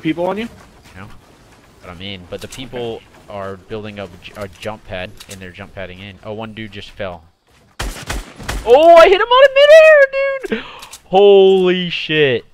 people on you? No. What I mean, but the people are building up a jump pad and they're jump padding in. Oh, one dude just fell. Oh, I hit him on a midair, dude! Holy shit.